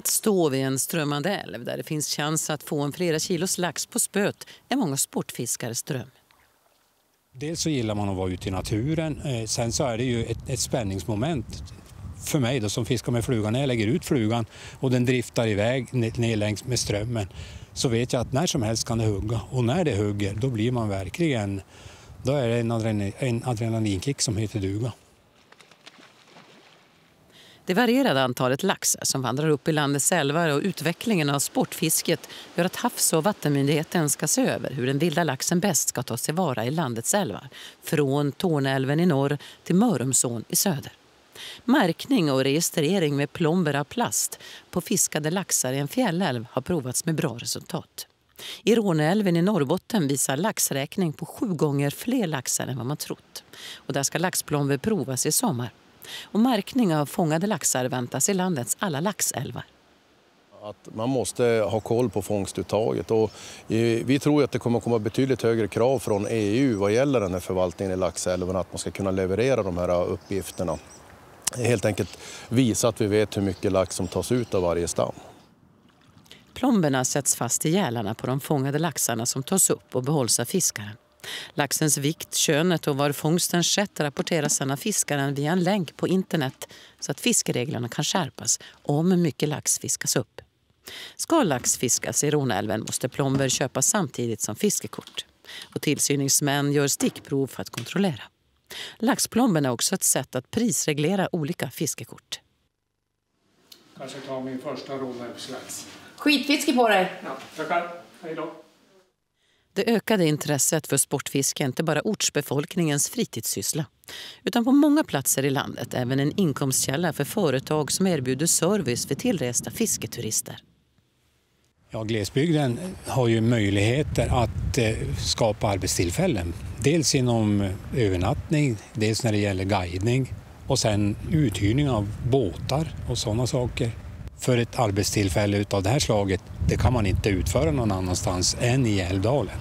Att stå vid en strömmande älv där det finns chans att få en flera kilos lax på spöt är många sportfiskares dröm. Dels så gillar man att vara ute i naturen. Eh, sen så är det ju ett, ett spänningsmoment för mig då, som fiskar med flugan. När jag lägger ut flugan och den driftar iväg ner längs med strömmen så vet jag att när som helst kan det hugga. Och när det hugger då blir man verkligen, då är det en, adrenalin, en adrenalinkick som heter duga. Det varierade antalet laxar som vandrar upp i landets älvar och utvecklingen av sportfisket gör att Havs och vattenmyndigheten ska se över hur den vilda laxen bäst ska tas tillvara i landets älvar. Från Torneälven i norr till Mörrumsån i söder. Märkning och registrering med plomber av plast på fiskade laxar i en fjällälv har provats med bra resultat. I Råneälven i Norrbotten visar laxräkning på sju gånger fler laxar än vad man trott. Och där ska laxplomber provas i sommar. Och märkning av fångade laxar väntas i landets alla laxälvar. Att man måste ha koll på fångstuttaget. Och vi tror att det kommer att komma betydligt högre krav från EU vad gäller den här förvaltningen i laxälven, att man ska kunna leverera de här uppgifterna. Helt enkelt visa att vi vet hur mycket lax som tas ut av varje stam. Plomberna sätts fast i gälarna på de fångade laxarna som tas upp och behålls av fiskaren. Laxens vikt, könet och var fångsten skett rapporteras sedan av fiskaren via en länk på internet så att fiskereglerna kan skärpas om mycket lax fiskas upp. Ska lax fiskas i Ronälven måste plomber köpas samtidigt som fiskekort. Och tillsyningsmän gör stickprov för att kontrollera. Laxplomben är också ett sätt att prisreglera olika fiskekort. Kanske ta min första ronälvslax. Skitfiske på dig! Ja, tackar. Hej då. Det ökade intresset för sportfiske är inte bara ortsbefolkningens fritidssyssla utan på många platser i landet även en inkomstkälla för företag som erbjuder service för tillresta fisketurister. Ja, glesbygden har ju möjligheter att eh, skapa arbetstillfällen. Dels inom eh, övernattning, dels när det gäller guidning och sen uthyrning av båtar och sådana saker. För ett arbetstillfälle av det här slaget, det kan man inte utföra någon annanstans än i Älvdalen.